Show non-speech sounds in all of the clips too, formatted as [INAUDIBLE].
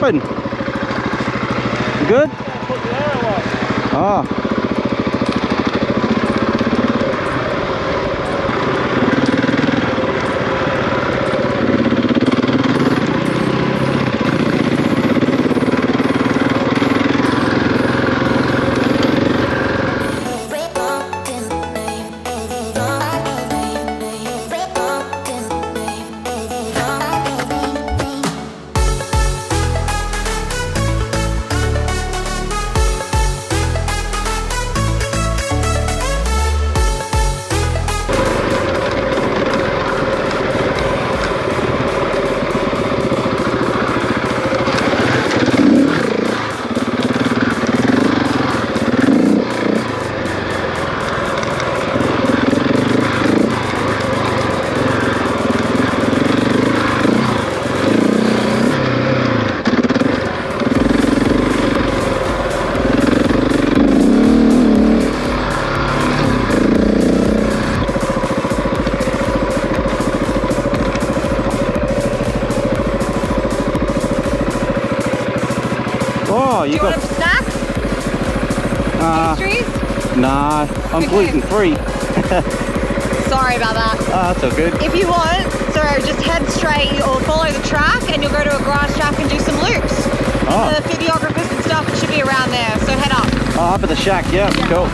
happened? Good? Oh. Oh, Do you you want got. a snack? Uh, Pastries? nah, I'm Okay. gluten free. [LAUGHS] Sorry about that. Ah, that's all good. If you want, so just head straight or follow the track and you'll go to a grass shack and do some loops. Oh, The videographers and stuff should be around there, so head up. oh up at the shack, yeah, cool.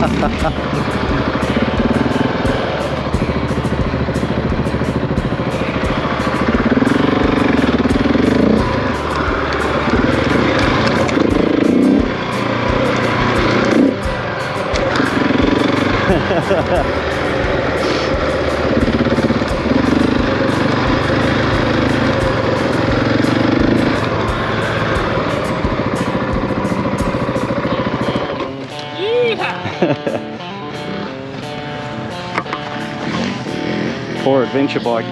Ha ha ha. [LAUGHS] Poor adventure bike.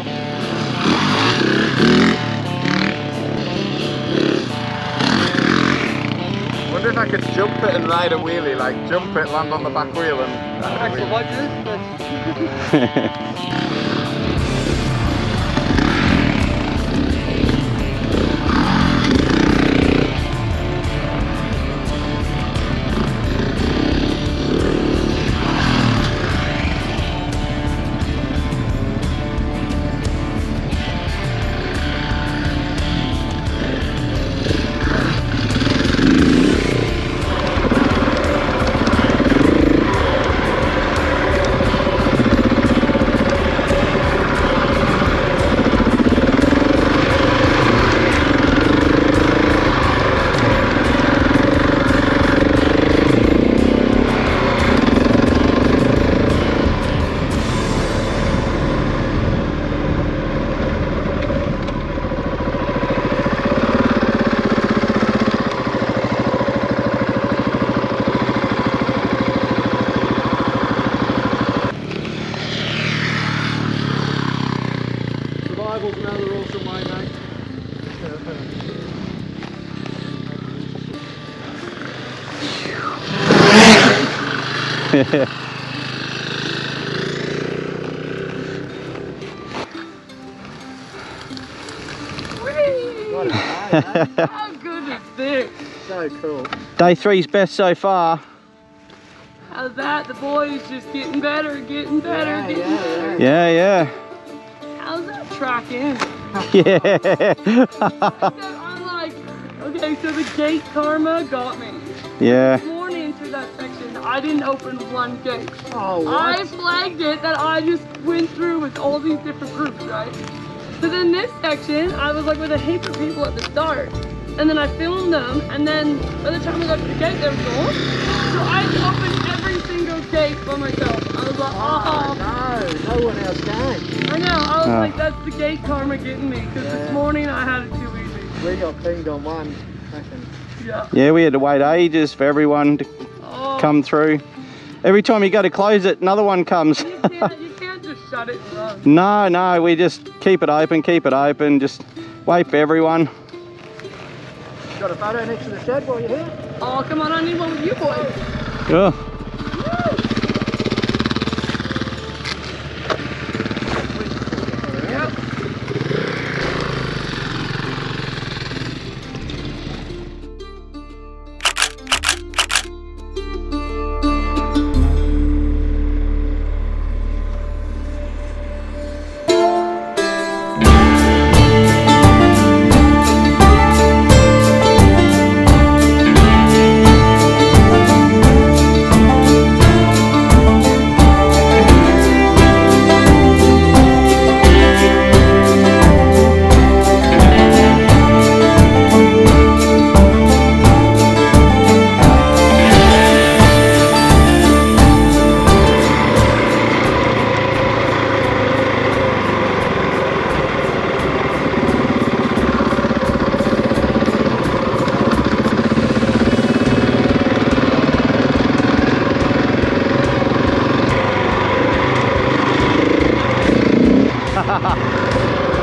wonder if I could jump it and ride a wheelie, like jump it, land on the back wheel and ride a wheelie. Oh, good sick. So cool. Day three's best so far. How's that? The boy is just getting better, getting better, Yeah, getting yeah, better. Yeah, yeah. How's that tracking? [LAUGHS] Yeah. I'm [LAUGHS] like, okay, so the gate karma got me. yeah. I didn't open one gate. Oh, I flagged it that I just went through with all these different groups, right? So then this section, I was like with a heap of people at the start. And then I filmed them, and then by the time I got to the gate, they were gone. So I opened every single gate by myself. I was like, Oh, oh, no, no one else came. I know. I was Ah. like, that's the gate karma getting me. Because Yeah. this morning I had it too easy. We got pinged on one. Fucking- Yeah. Yeah, we had to wait ages for everyone to Oh, come through. Every time you go to close it, another one comes. You can't, you [LAUGHS] can't just shut it and run. no, no, we just keep it open, keep it open, just wait for everyone. Got a photo next to the shed while you're here? Oh, come on, I need one with you boys. Oh,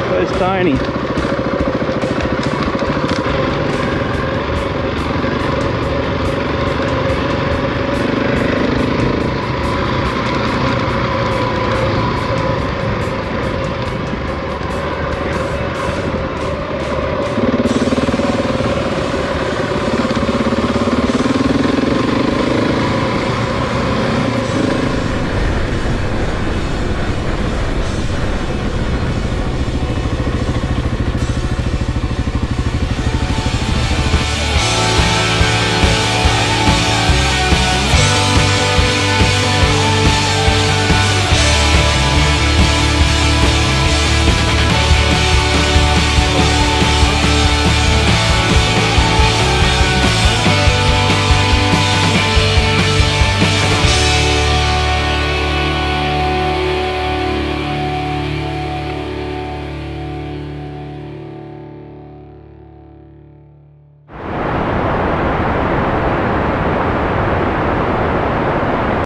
where's Tony?